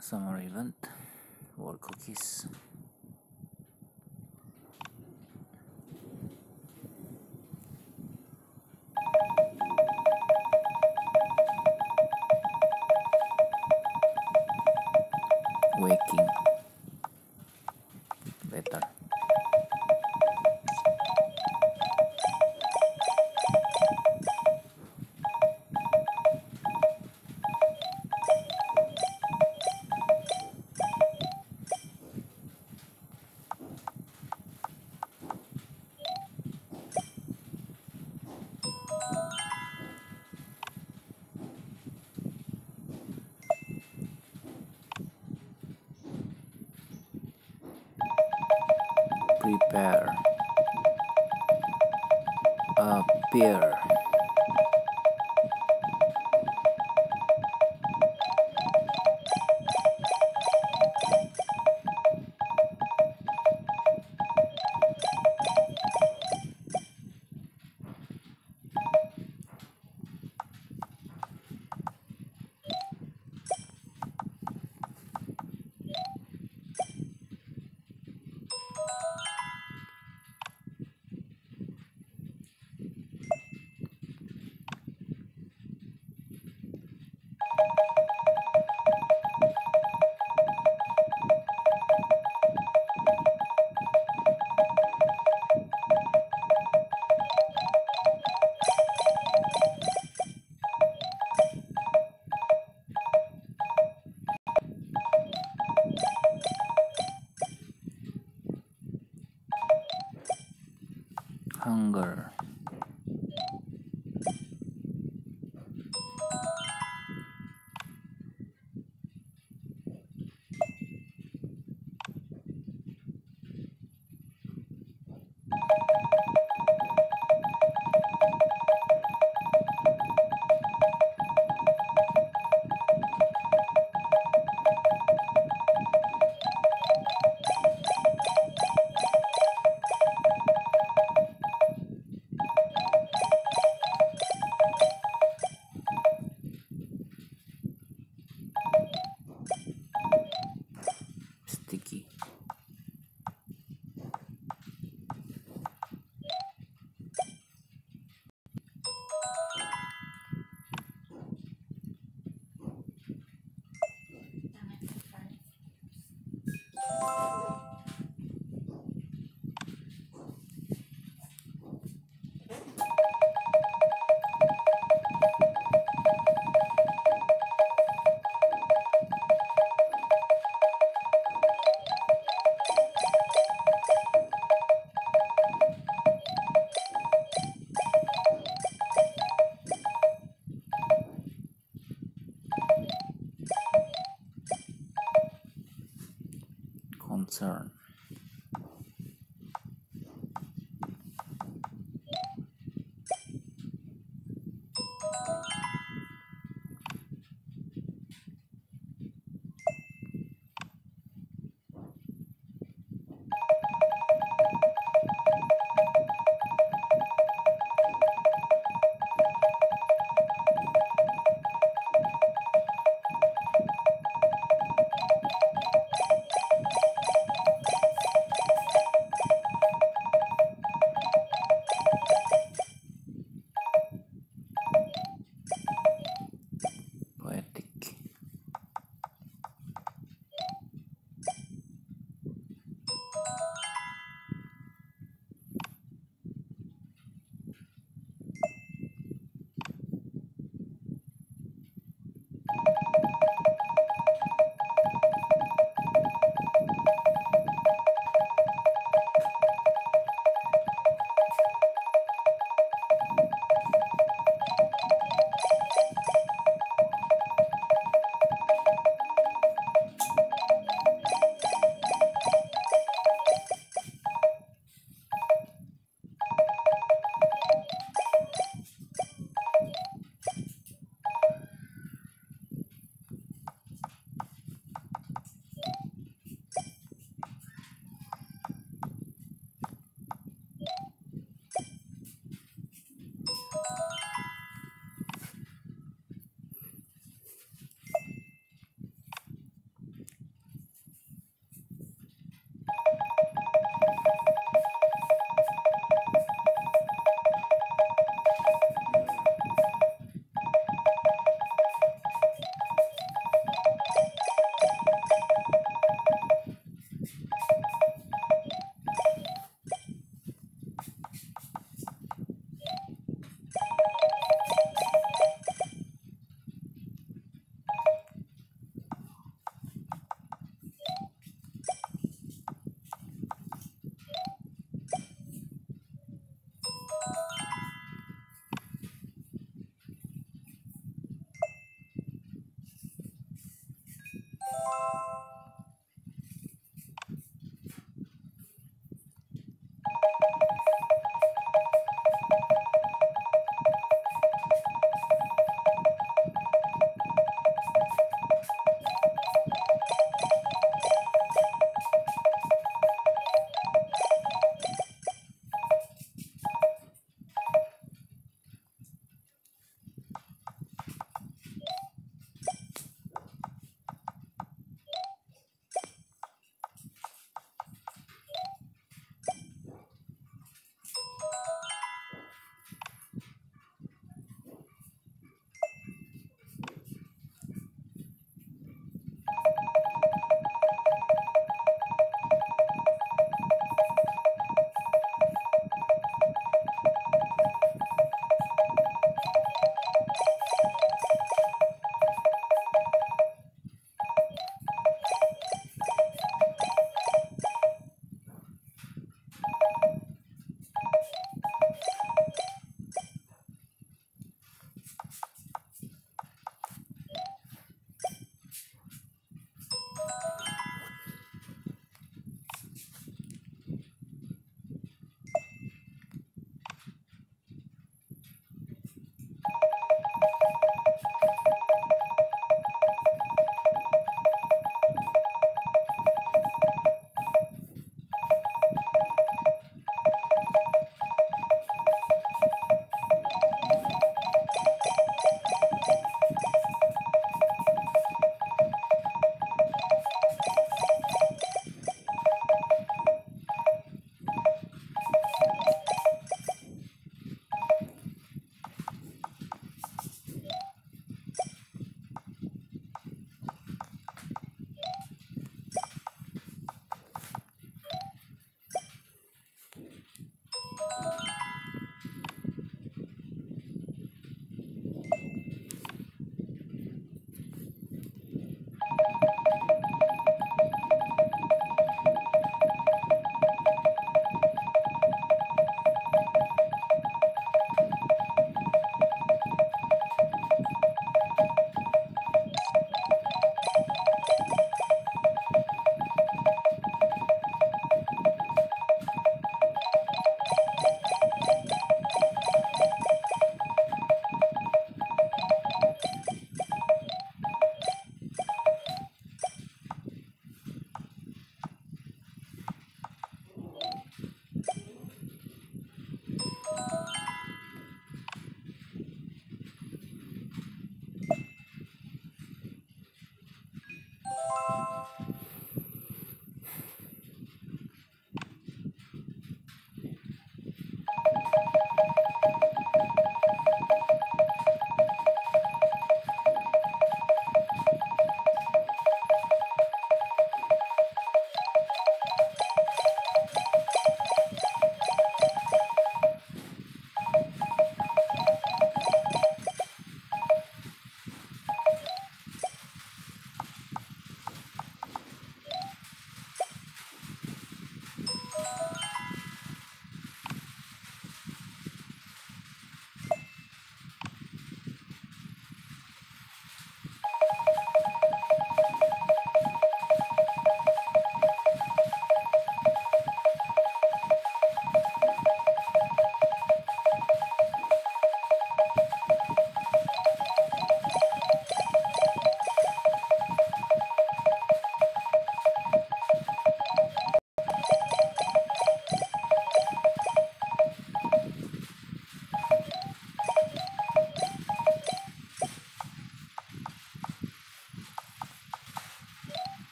summer event world cookies prepare. Appear あ!